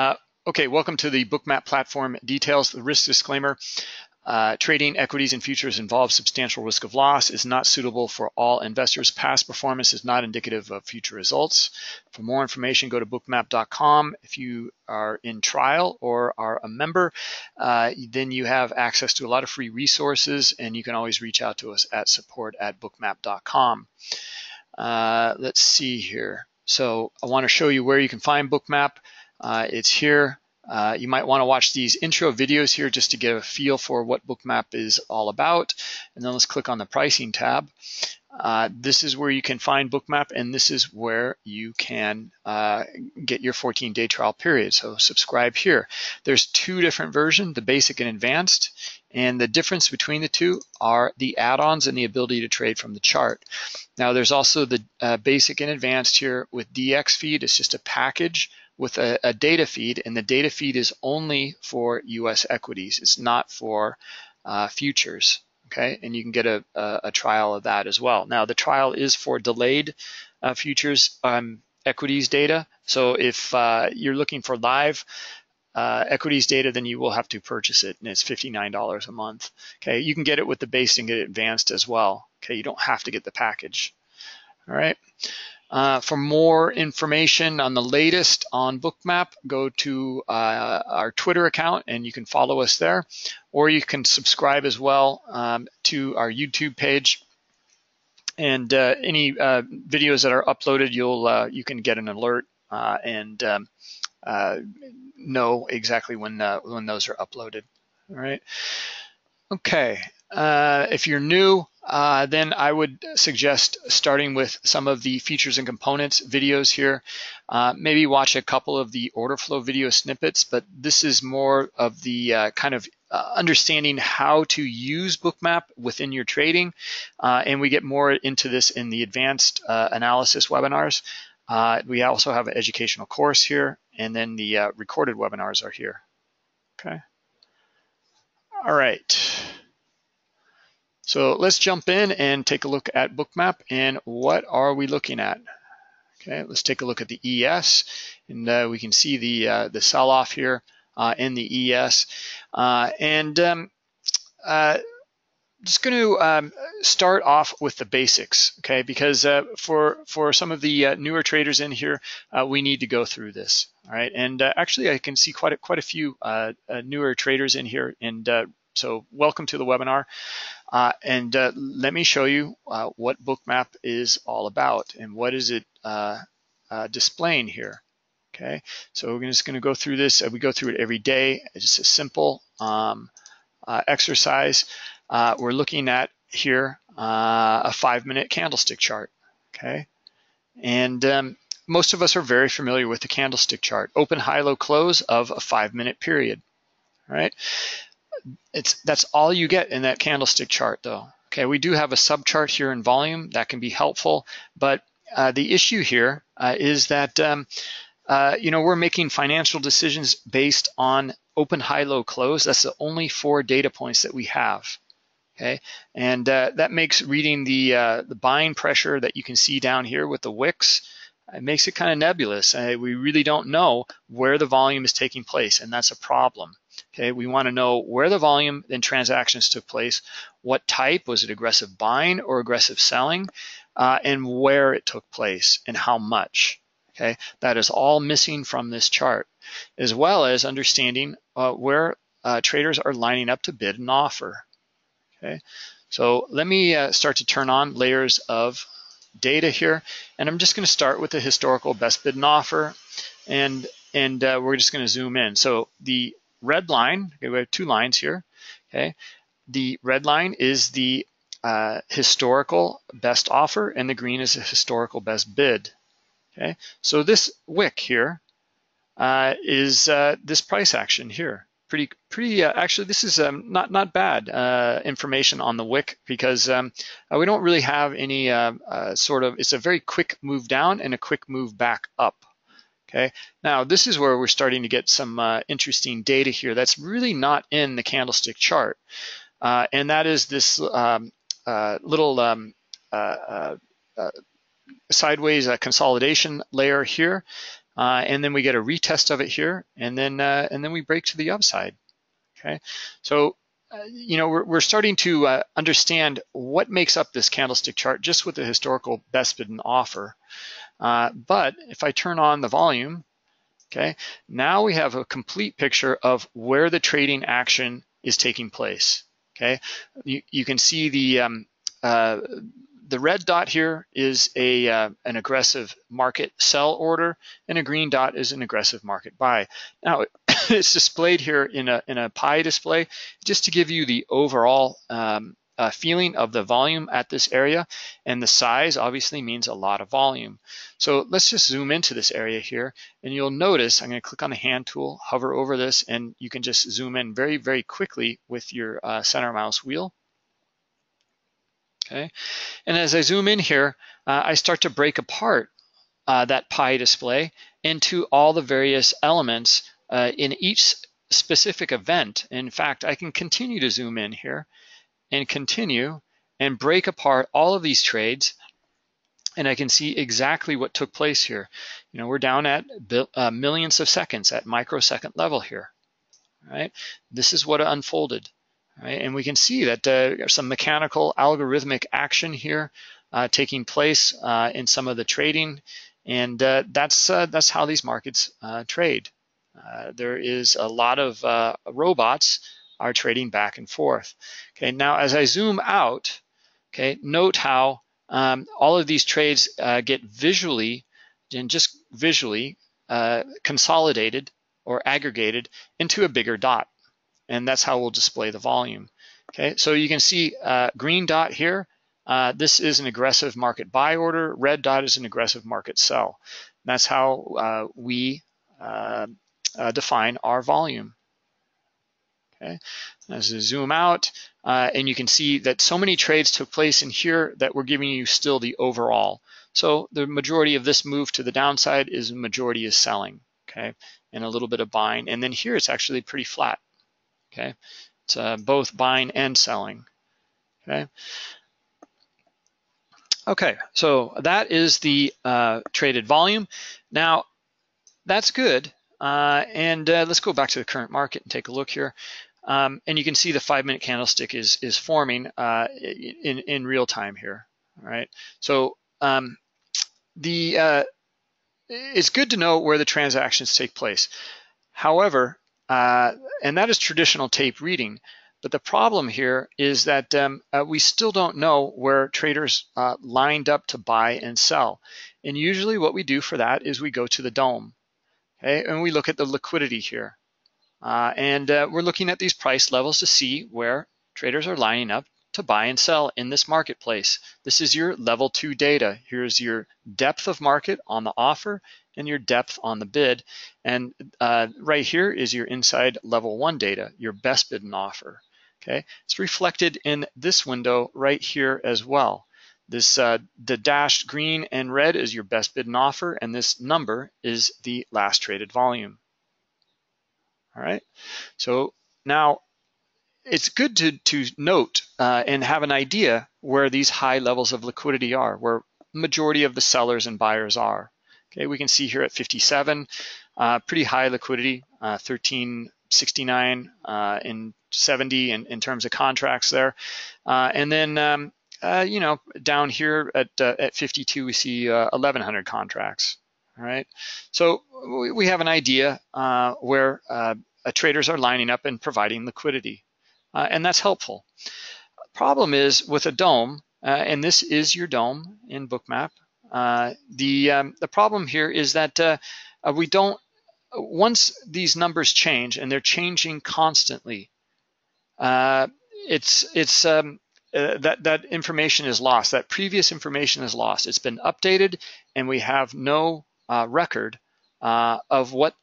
Uh, okay, welcome to the Bookmap platform details. The risk disclaimer. Uh, trading equities and futures involves substantial risk of loss, is not suitable for all investors. Past performance is not indicative of future results. For more information, go to bookmap.com. If you are in trial or are a member, uh, then you have access to a lot of free resources and you can always reach out to us at support at bookmap.com. Uh, let's see here. So I want to show you where you can find Bookmap. Uh, it's here. Uh, you might want to watch these intro videos here just to get a feel for what Bookmap is all about. And then let's click on the pricing tab. Uh, this is where you can find Bookmap and this is where you can uh, get your 14 day trial period. So subscribe here. There's two different versions, the basic and advanced. And the difference between the two are the add-ons and the ability to trade from the chart. Now there's also the uh, basic and advanced here with dxFeed. It's just a package with a, a, data feed, and the data feed is only for U.S. equities. It's not for uh, futures. Okay, and you can get a, a, a, trial of that as well. Now the trial is for delayed uh, futures um, equities data. So if uh, you're looking for live uh, equities data, then you will have to purchase it, and it's $59 a month. Okay, you can get it with the basic and get it advanced as well. Okay, you don't have to get the package. All right. Uh, for more information on the latest on Bookmap, go to uh, our Twitter account and you can follow us there, or you can subscribe as well um, to our YouTube page. And uh, any uh, videos that are uploaded, you'll uh, you can get an alert uh, and um, know exactly when when those are uploaded. All right. Okay. If you're new, uh, then I would suggest starting with some of the features and components videos here. Uh, maybe watch a couple of the order flow video snippets, but this is more of the uh, kind of uh, understanding how to use Bookmap within your trading. Uh, and we get more into this in the advanced uh, analysis webinars. we also have an educational course here, and then the recorded webinars are here. Okay. All right. So let's jump in and take a look at Bookmap and what are we looking at? Okay, let's take a look at the ES and uh, we can see the uh, the sell-off here uh, in the ES. Uh, and um, uh, just going to um, start off with the basics, okay? Because uh, for for some of the newer traders in here, we need to go through this, all right? And actually, I can see quite a, quite a few newer traders in here, and so welcome to the webinar. Uh, and uh, let me show you uh, what Bookmap is all about and what is it uh, uh, displaying here. Okay, so we're just going to go through this. we go through it every day. It's just a simple um, exercise. we're looking at here a five-minute candlestick chart. Okay, and um, most of us are very familiar with the candlestick chart. Open, high, low, close of a five-minute period. All right it's that's all you get in that candlestick chart though. Okay, we do have a subchart here in volume that can be helpful, but uh, the issue here uh, is that um, uh, you know we're making financial decisions based on open, high, low, close. That's the only four data points that we have. Okay, and uh, that makes reading the uh, the buying pressure that you can see down here with the wicks. It makes it kind of nebulous. Uh, we really don't know where the volume is taking place, and that's a problem. Okay, we want to know where the volume and transactions took place, what type, was it aggressive buying or aggressive selling, uh, and where it took place and how much. Okay, that is all missing from this chart, as well as understanding uh, where uh, traders are lining up to bid and offer. Okay, so let me uh, start to turn on layers of data here, and I'm just going to start with the historical best bid and offer, and and uh, we're just going to zoom in. So the red line, okay, we have two lines here, okay? The red line is the uh, historical best offer and the green is a historical best bid, okay? So this wick here uh, is uh, this price action here. Pretty, pretty. Uh, actually, this is um, not not bad uh, information on the wick because um, uh, we don't really have any sort of. It's a very quick move down and a quick move back up. Okay, now this is where we're starting to get some uh, interesting data here that's really not in the candlestick chart. Uh, and that is this um, uh, little um, uh, uh, uh, sideways consolidation layer here. and then we get a retest of it here, and then and then we break to the upside. Okay, so you know we're, we're starting to understand what makes up this candlestick chart just with the historical best bid and offer. Uh, but if I turn on the volume, okay, now we have a complete picture of where the trading action is taking place. Okay, you, you can see the um, uh, the red dot here is a uh, an aggressive market sell order, and a green dot is an aggressive market buy. Now it's displayed here in a in a pie display just to give you the overall um, uh, feeling of the volume at this area, and the size obviously means a lot of volume. So let's just zoom into this area here, and you'll notice I'm going to click on the hand tool, hover over this, and you can just zoom in very very quickly with your uh, center mouse wheel okay? And as I zoom in here, uh, I start to break apart uh, that pie display into all the various elements uh, in each specific event. In fact, I can continue to zoom in here and continue and break apart all of these trades and I can see exactly what took place here. You know, we're down at uh, millions of seconds at microsecond level here, right? This is what unfolded. Right? And we can see that uh, some mechanical algorithmic action here uh, taking place uh, in some of the trading, and uh, that's uh, that's how these markets trade. there is a lot of robots are trading back and forth. Okay, now as I zoom out, okay, note how um, all of these trades get visually and just visually consolidated or aggregated into a bigger dot and that's how we'll display the volume. Okay, so you can see uh, green dot here. Uh, this is an aggressive market buy order. Red dot is an aggressive market sell. That's how uh, we uh, uh, define our volume. Okay, as I zoom out, uh, and you can see that so many trades took place in here that we're giving you still the overall. So the majority of this move to the downside is majority is selling, okay, and a little bit of buying. And then here it's actually pretty flat okay? It's uh, both buying and selling, okay? Okay, so that is the uh, traded volume. Now, that's good. Uh, and uh, let's go back to the current market and take a look here. Um, and you can see the five minute candlestick is, is forming uh, in, in real time here, all right? So um, the uh, it's good to know where the transactions take place. However, uh, and that is traditional tape reading. But the problem here is that um, uh, we still don't know where traders uh, lined up to buy and sell. And usually what we do for that is we go to the DOM, okay, and we look at the liquidity here. Uh, and uh, we're looking at these price levels to see where traders are lining up to buy and sell in this marketplace. This is your level two data. Here's your depth of market on the offer and your depth on the bid. And uh, right here is your inside level one data, your best bid and offer. Okay, it's reflected in this window right here as well. This uh, the dashed green and red is your best bid and offer, and this number is the last traded volume. All right, so now it's good to, to note uh, and have an idea where these high levels of liquidity are, where majority of the sellers and buyers are. Okay, we can see here at 57, uh, pretty high liquidity, uh, 1369 uh, in 70 in, in terms of contracts there. Uh, and then, um, uh, you know, down here at, uh, at 52, we see 1100 contracts. All right, so we, we have an idea where traders are lining up and providing liquidity, and that's helpful. Problem is with a DOM, and this is your DOM in Bookmap, uh, the um, the problem here is that uh, uh, we don't once these numbers change and they're changing constantly. Uh, it's it's um, uh, that that information is lost. That previous information is lost. It's been updated, and we have no record of what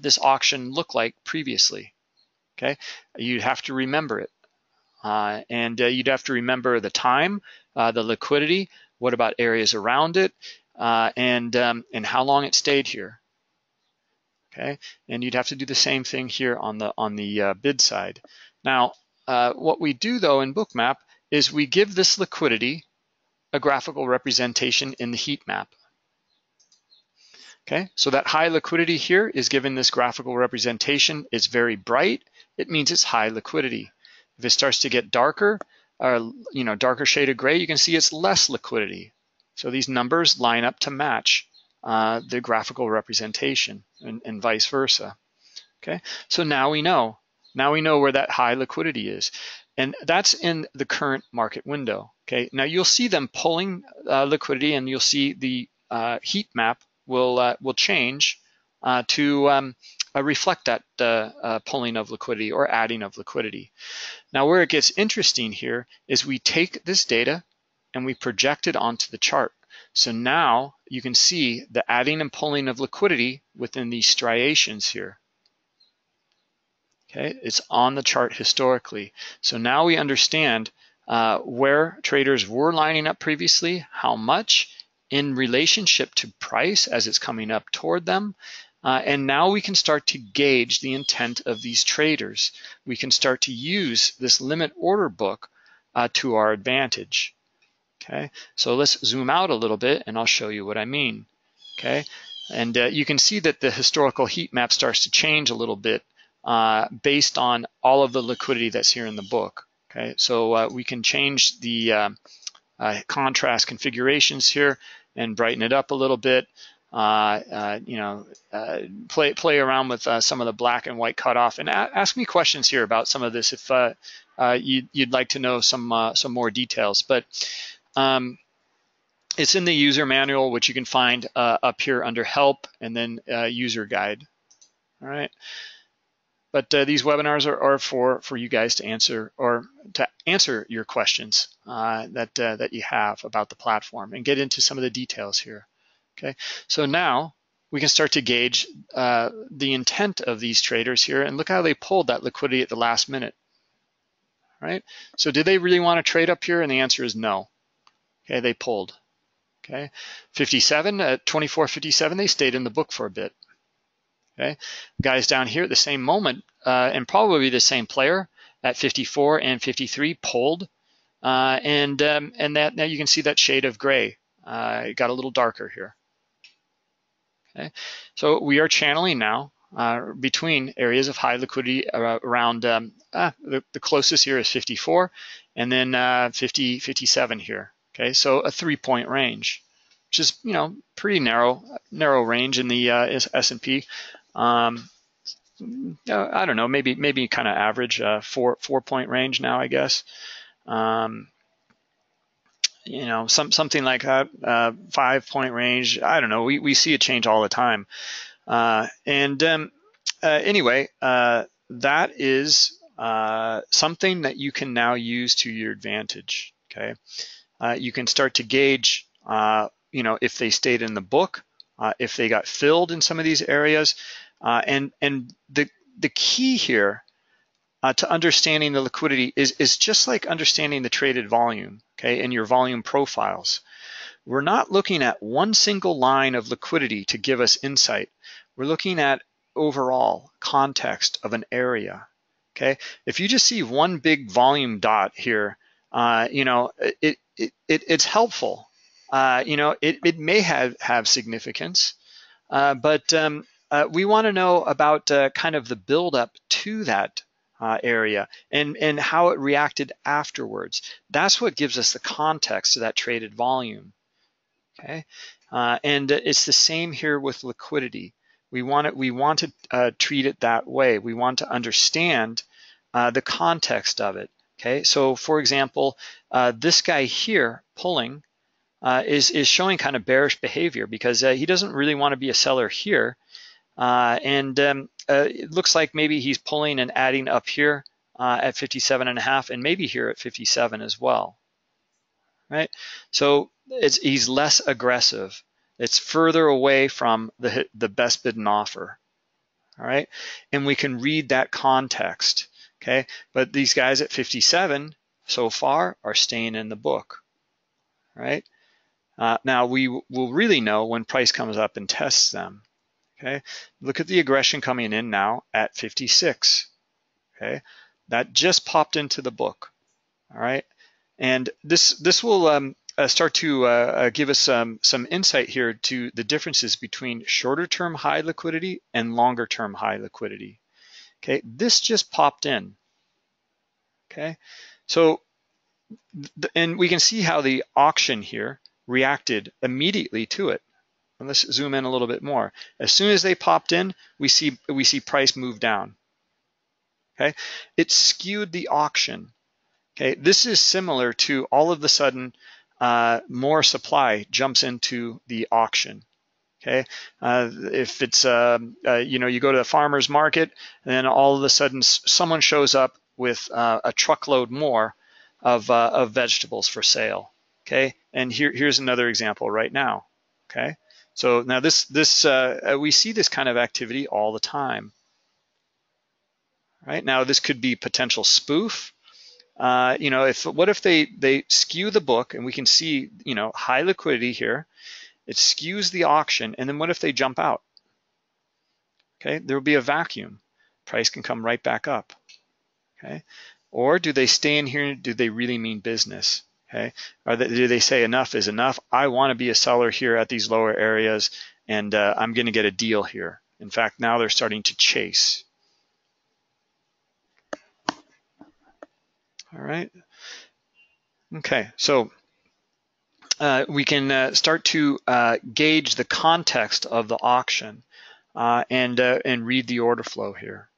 this auction looked like previously. Okay, you'd have to remember it, and you'd have to remember the time, the liquidity, what about areas around it? Uh, and, um, and how long it stayed here. Okay, and you'd have to do the same thing here on the, on the uh, bid side. Now, uh, what we do though in Bookmap is we give this liquidity a graphical representation in the heat map. Okay, so that high liquidity here is given this graphical representation. It's very bright. It means it's high liquidity. If it starts to get darker, or you know, darker shade of gray, you can see it's less liquidity. So these numbers line up to match uh, the graphical representation and, and vice versa. Okay, so now we know. Now we know where that high liquidity is. And that's in the current market window. Okay, now you'll see them pulling uh, liquidity and you'll see the uh, heat map will uh, will change uh, to um, uh, reflect that uh, pulling of liquidity or adding of liquidity. Now where it gets interesting here is we take this data and we project it onto the chart. So now you can see the adding and pulling of liquidity within these striations here. Okay, it's on the chart historically. So now we understand uh, where traders were lining up previously, how much in relationship to price as it's coming up toward them. Uh, and now we can start to gauge the intent of these traders. We can start to use this limit order book uh, to our advantage. Okay, so let's zoom out a little bit and I'll show you what I mean. Okay, and uh, you can see that the historical heat map starts to change a little bit uh, based on all of the liquidity that's here in the book. Okay, so uh, we can change the uh, contrast configurations here and brighten it up a little bit. Uh, you know, play play around with some of the black and white cutoff, and ask me questions here about some of this if you'd, you'd, like to know some some more details. But um, it's in the user manual, which you can find uh, up here under help and then uh, user guide. All right. But uh, these webinars are, are, for, for you guys to answer or to answer your questions uh, that, uh, that you have about the platform and get into some of the details here. Okay, so now we can start to gauge uh, the intent of these traders here and look how they pulled that liquidity at the last minute. Right? So did they really want to trade up here? And the answer is no. Okay, they pulled. Okay, 57 at 24.57, they stayed in the book for a bit. Okay, guys down here at the same moment, uh, and probably the same player at 54 and 53 pulled, uh, and um, and that now you can see that shade of gray. Uh, it got a little darker here. Okay, so we are channeling now uh, between areas of high liquidity uh, around um, ah, the, the, closest here is 54 and then uh, 50 57 here. Okay? So a three point range which is you know pretty narrow narrow range in the uh, S&P um, I don't know, maybe maybe kind of average uh, four four point range now, I guess. Um, you know, some something like that, uh, five point range. I don't know. We we see it change all the time. Uh, and um, uh, anyway, uh, that is uh, something that you can now use to your advantage. Okay, you can start to gauge. you know, if they stayed in the book, if they got filled in some of these areas. Uh, and and the the key here uh, to understanding the liquidity is is just like understanding the traded volume, okay, and your volume profiles. We're not looking at one single line of liquidity to give us insight. We're looking at overall context of an area. Okay, if you just see one big volume dot here, uh, you know it, it, it it's helpful. Uh, you know it, it may have have significance, uh, but um, uh, we want to know about uh, kind of the buildup to that uh, area and, and how it reacted afterwards. That's what gives us the context to that traded volume. Okay, uh, and it's the same here with liquidity. We want it. We want to uh, treat it that way. We want to understand uh, the context of it. Okay, so for example, this guy here pulling is is showing kind of bearish behavior because he doesn't really want to be a seller here. Uh, and um, uh, it looks like maybe he's pulling and adding up here uh, at 57 and a half and maybe here at 57 as well, right? So it's he's less aggressive. It's further away from the, the best bid and offer, all right? And we can read that context, okay? But these guys at 57 so far are staying in the book, right? Uh, now we will really know when price comes up and tests them. Okay, look at the aggression coming in now at 56. Okay, that just popped into the book. All right, and this this will um, uh, start to uh, uh, give us some some insight here to the differences between shorter term high liquidity and longer term high liquidity. Okay, this just popped in. Okay, so and we can see how the auction here reacted immediately to it. And let's zoom in a little bit more. As soon as they popped in, we see we see price move down. Okay, it skewed the auction. Okay, this is similar to all of the sudden uh, more supply jumps into the auction. Okay, uh, if it's uh, uh you know you go to the farmer's market and then all of a sudden someone shows up with uh, a truckload more of, uh, of vegetables for sale. Okay, and here, here's another example right now. Okay, so now this this we see this kind of activity all the time. Right now, this could be potential spoof uh, you know, if what if they they skew the book and we can see, you know, high liquidity here, it skews the auction, and then what if they jump out? Okay, there will be a vacuum. Price can come right back up. Okay, or do they stay in here? Do they really mean business? Okay, or do they say enough is enough? I want to be a seller here at these lower areas, and uh, I'm going to get a deal here. In fact, now they're starting to chase. All right. Okay, so uh, we can uh, start to uh, gauge the context of the auction uh, and uh, and read the order flow here.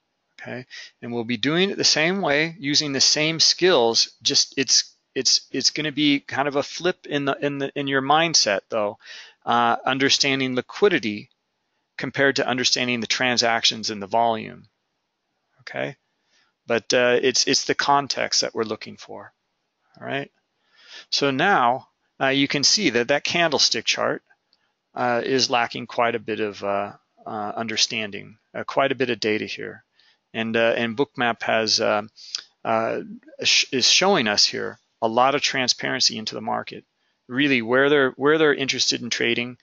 Okay, and we'll be doing it the same way using the same skills. Just it's it's it's going to be kind of a flip in the in the in your mindset though, uh, understanding liquidity compared to understanding the transactions and the volume. Okay but uh, it's it's the context that we're looking for. All right. So now uh, you can see that that candlestick chart uh, is lacking quite a bit of uh, uh, understanding, uh, quite a bit of data here, and and Bookmap has is showing us here a lot of transparency into the market, really where they're where they're interested in trading,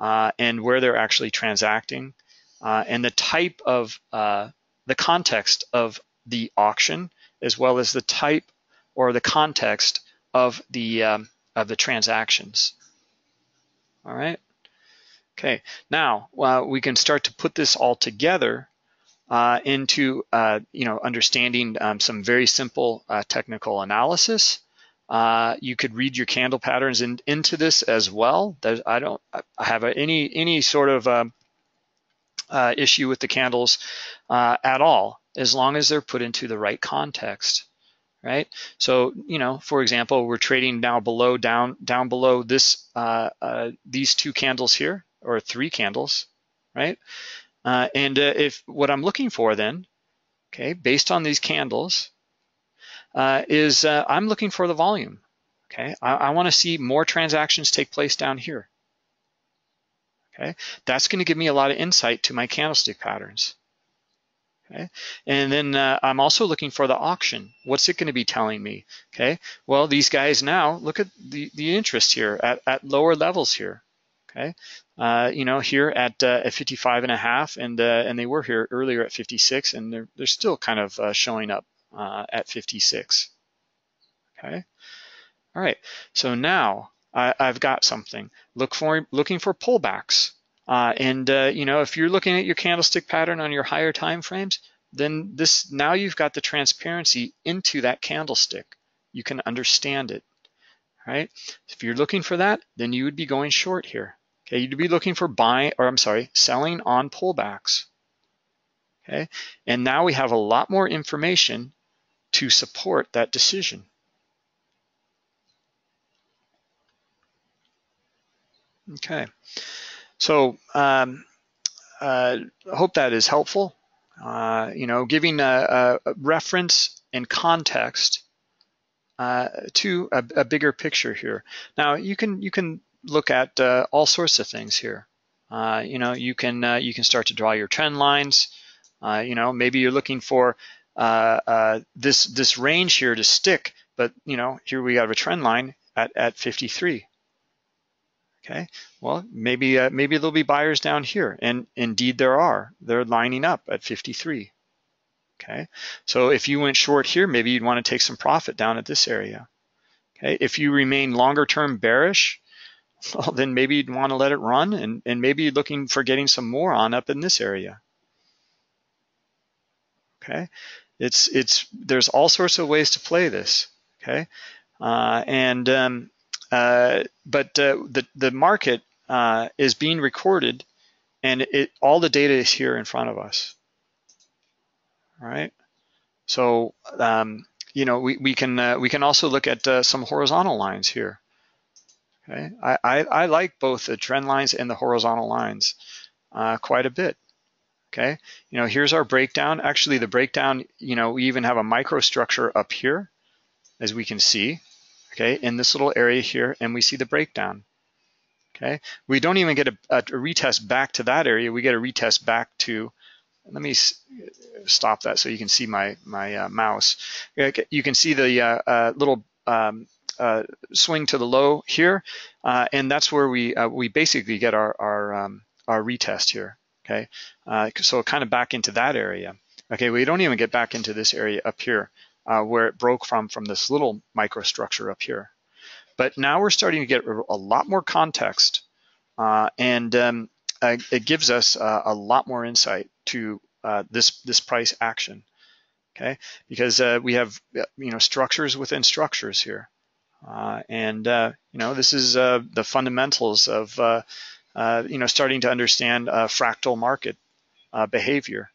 and where they're actually transacting, and the type of the context of the auction as well as the type or the context of the um, of the transactions. All right. Okay. Now uh, we can start to put this all together uh, into uh, you know understanding um, some very simple uh, technical analysis. Uh, you could read your candle patterns in, into this as well. There's, I don't have a, any any sort of um, uh, issue with the candles at all as long as they're put into the right context right? So, you know, for example, we're trading now below down down below this uh, uh, these two candles here or three candles, right? Uh, and uh, if what I'm looking for then, okay, based on these candles, uh, is uh, I'm looking for the volume. Okay, I, I want to see more transactions take place down here. Okay, that's going to give me a lot of insight to my candlestick patterns. Okay, and then uh, I'm also looking for the auction. What's it going to be telling me? Okay, well these guys now look at the the interest here at, at lower levels here. Okay, uh, you know here at uh, at 55 and a half, and uh, and they were here earlier at 56, and they're they're still kind of uh, showing up uh, at 56. Okay, all right. So now I, I've got something. Look for looking for pullbacks. Uh, and uh, you know, if you're looking at your candlestick pattern on your higher time frames, then this now you've got the transparency into that candlestick. You can understand it, right? If you're looking for that, then you would be going short here. Okay, you'd be looking for buying, or I'm sorry, selling on pullbacks. Okay, and now we have a lot more information to support that decision. Okay. So um, uh, I hope that is helpful. Uh, you know, giving a, a reference and context uh, to a, a, bigger picture here. Now you can you can look at uh, all sorts of things here. Uh, you know, you can uh, you can start to draw your trend lines. you know, maybe you're looking for this this range here to stick, but you know, here we have a trend line at at 53. Okay, well, maybe uh, maybe there'll be buyers down here, and indeed there are. They're lining up at 53. Okay, so if you went short here, maybe you'd want to take some profit down at this area. Okay, if you remain longer term bearish, well, then maybe you'd want to let it run and, and maybe looking for getting some more on up in this area. Okay, it's it's there's all sorts of ways to play this. Okay, uh, and um, uh, but uh, the the market uh, is being recorded, and it all the data is here in front of us. All right, so um, you know we we can uh, we can also look at uh, some horizontal lines here. Okay, I, I, I like both the trend lines and the horizontal lines quite a bit. Okay, you know here's our breakdown. Actually, the breakdown, you know, we even have a microstructure up here, as we can see okay, in this little area here, and we see the breakdown. Okay, we don't even get a, a, retest back to that area. We get a retest back to. Let me stop that so you can see my my uh, mouse. You can see the uh, uh, little um, uh, swing to the low here, uh, and that's where we uh, we basically get our our um, our retest here. Okay, so kind of back into that area. Okay, we don't even get back into this area up here uh, where it broke from from this little microstructure up here. But now we're starting to get a lot more context, uh, and um, uh, it gives us uh, a lot more insight to uh, this this price action. Okay, because uh, we have you know structures within structures here, and you know this is the fundamentals of you know starting to understand fractal market behavior.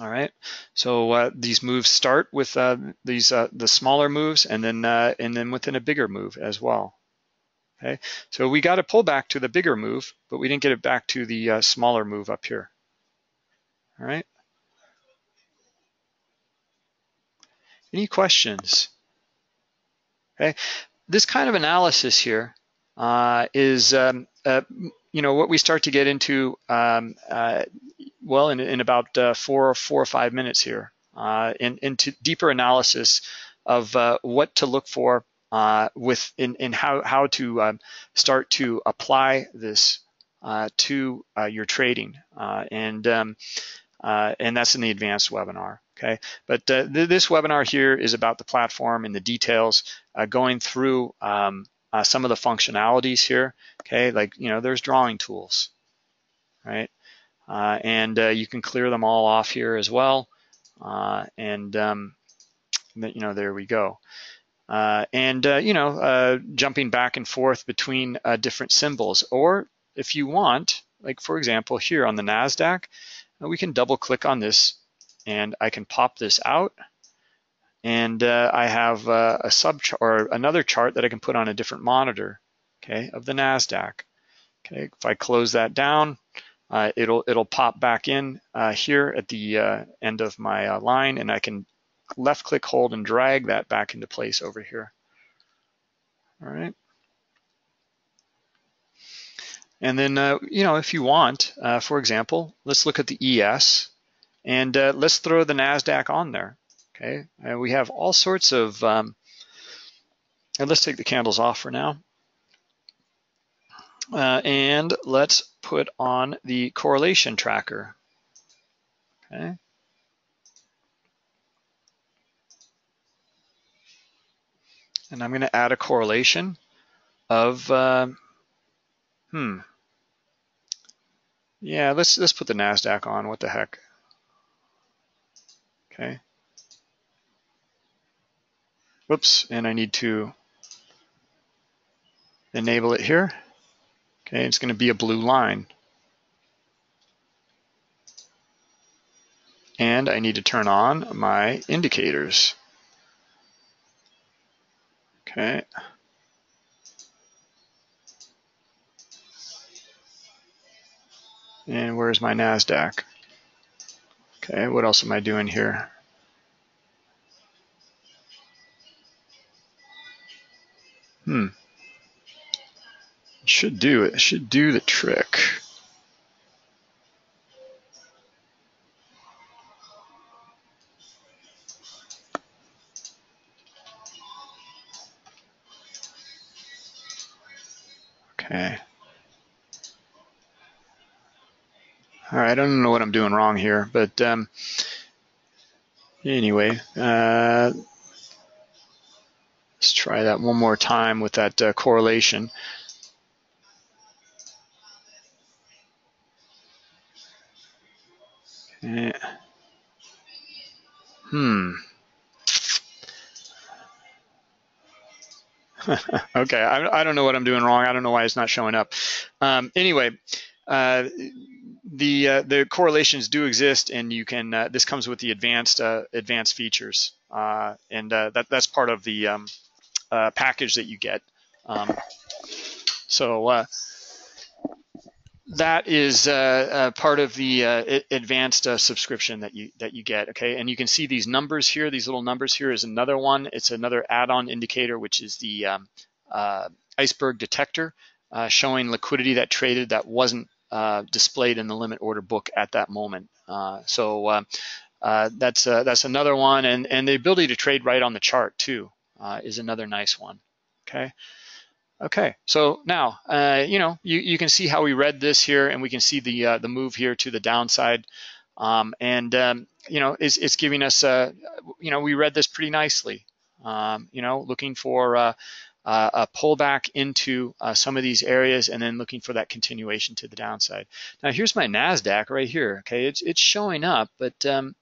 All right, so uh, these moves start with uh, these uh, the smaller moves, and then uh, and then within a bigger move as well. Okay, so we got a pullback to the bigger move, but we didn't get it back to the uh, smaller move up here. All right. Any questions? Okay, this kind of analysis here uh, is um, you know what we start to get into um, well in, in about uh, four, four or five minutes here uh, in, into deeper analysis of uh, what to look for uh, with in, in how, how to um, start to apply this uh, to uh, your trading. and, um, and that's in the advanced webinar. Okay, but th this webinar here is about the platform and the details, going through um, some of the functionalities here. Okay, like you know, there's drawing tools, right? Uh, and uh, you can clear them all off here as well. Uh, and um, you know, there we go. and you know, jumping back and forth between different symbols, or if you want, like for example, here on the NASDAQ, we can double click on this and I can pop this out and uh, I have uh, a sub or another chart that I can put on a different monitor, okay, of the Nasdaq. Okay, if I close that down, uh, it'll it'll pop back in uh, here at the uh, end of my uh, line and I can left click hold and drag that back into place over here. All right. And then, you know, if you want, for example, let's look at the ES and let's throw the NASDAQ on there. Okay, and we have all sorts of, um, and let's take the candles off for now. Uh, and let's put on the correlation tracker. Okay. And I'm going to add a correlation of, uh, hmm. Yeah, let's let's put the Nasdaq on. What the heck? Okay. Whoops, and I need to enable it here. Okay, it's going to be a blue line. And I need to turn on my indicators. Okay. And where's my NASDAQ? Okay, what else am I doing here? Hmm should do it. Should do the trick. Okay. All right, I don't know what I'm doing wrong here, but um, anyway, uh, try that one more time with that uh, correlation. Okay. Hmm. okay, I, I, don't know what I'm doing wrong. I don't know why it's not showing up. Um, anyway, uh, the uh, the correlations do exist, and you can. Uh, this comes with the advanced uh, advanced features, uh, and uh, that that's part of the um, package that you get. Um, so that is uh, uh, part of the uh, advanced uh, subscription that you that you get. Okay, and you can see these numbers here. These little numbers here is another one. It's another add-on indicator, which is the um, uh, iceberg detector, uh, showing liquidity that traded that wasn't displayed in the limit order book at that moment. so that's that's another one, and and the ability to trade right on the chart too is another nice one. Okay. Okay, so now, uh, you know, you, you can see how we read this here and we can see the uh, the move here to the downside. Um, and, um, you know, it's, it's giving us, uh, you know, we read this pretty nicely, um, you know, looking for uh, uh, a pullback into uh, some of these areas and then looking for that continuation to the downside. Now, here's my NASDAQ right here, okay? It's, it's showing up, but um,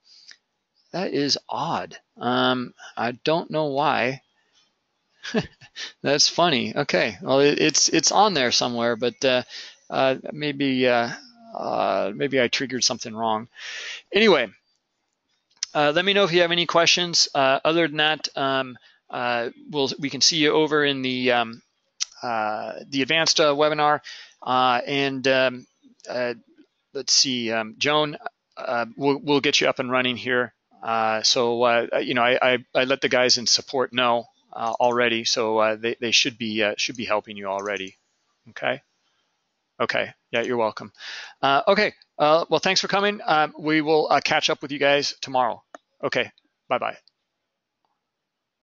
that is odd. Um, I don't know why. That's funny. Okay, well it, it's it's on there somewhere, but uh, uh, maybe uh, uh maybe I triggered something wrong. Anyway, uh, let me know if you have any questions. Uh, other than that, um, we'll we can see you over in the um, the advanced webinar, and um, let's see, um, Joan, we'll we'll get you up and running here. so you know, I, I I let the guys in support know uh, already, so uh, they, they should be uh, should be helping you already. Okay. Okay. Yeah, you're welcome. Uh, okay. Uh, well, thanks for coming. Um, we will uh, catch up with you guys tomorrow. Okay. Bye bye.